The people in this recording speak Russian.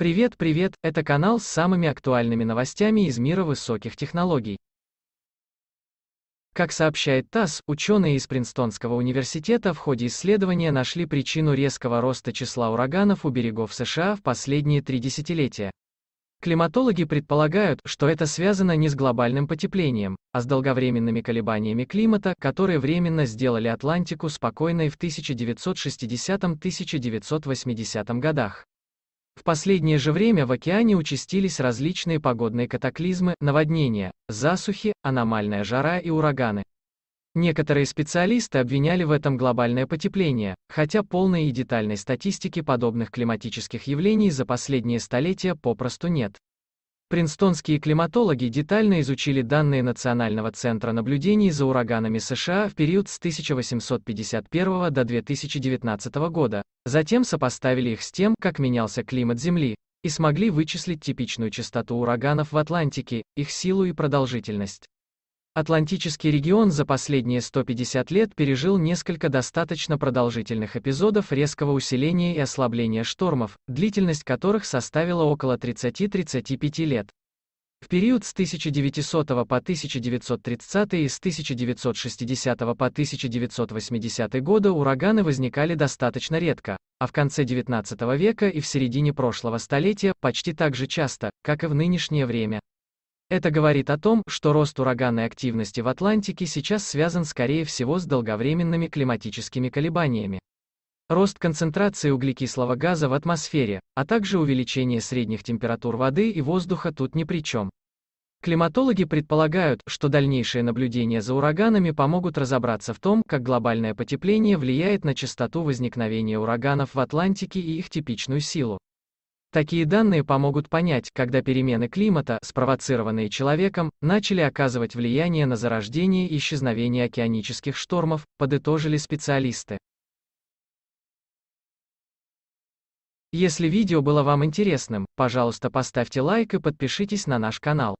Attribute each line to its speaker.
Speaker 1: Привет, привет, это канал с самыми актуальными новостями из мира высоких технологий. Как сообщает ТАСС, ученые из Принстонского университета в ходе исследования нашли причину резкого роста числа ураганов у берегов США в последние три десятилетия. Климатологи предполагают, что это связано не с глобальным потеплением, а с долговременными колебаниями климата, которые временно сделали Атлантику спокойной в 1960-1980 годах. В последнее же время в океане участились различные погодные катаклизмы, наводнения, засухи, аномальная жара и ураганы. Некоторые специалисты обвиняли в этом глобальное потепление, хотя полной и детальной статистики подобных климатических явлений за последние столетия попросту нет. Принстонские климатологи детально изучили данные Национального центра наблюдений за ураганами США в период с 1851 до 2019 года, затем сопоставили их с тем, как менялся климат Земли, и смогли вычислить типичную частоту ураганов в Атлантике, их силу и продолжительность. Атлантический регион за последние 150 лет пережил несколько достаточно продолжительных эпизодов резкого усиления и ослабления штормов, длительность которых составила около 30-35 лет. В период с 1900 по 1930 и с 1960 по 1980 годы ураганы возникали достаточно редко, а в конце XIX века и в середине прошлого столетия почти так же часто, как и в нынешнее время. Это говорит о том, что рост ураганной активности в Атлантике сейчас связан скорее всего с долговременными климатическими колебаниями. Рост концентрации углекислого газа в атмосфере, а также увеличение средних температур воды и воздуха тут ни при чем. Климатологи предполагают, что дальнейшие наблюдения за ураганами помогут разобраться в том, как глобальное потепление влияет на частоту возникновения ураганов в Атлантике и их типичную силу. Такие данные помогут понять, когда перемены климата, спровоцированные человеком, начали оказывать влияние на зарождение и исчезновение океанических штормов, подытожили специалисты. Если видео было вам интересным, пожалуйста поставьте лайк и подпишитесь на наш канал.